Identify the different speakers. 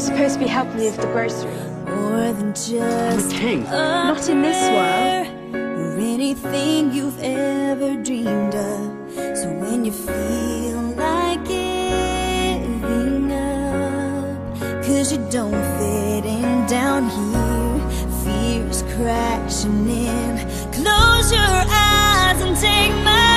Speaker 1: supposed to be helping me with the grocery.
Speaker 2: More than just
Speaker 3: king.
Speaker 1: Not in this world.
Speaker 2: Or anything you've ever dreamed of. So when you feel like giving up, cause you don't fit in down here, fear's crashing in. Close your eyes and take my